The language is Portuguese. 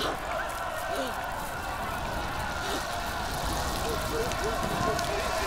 Oh, my God.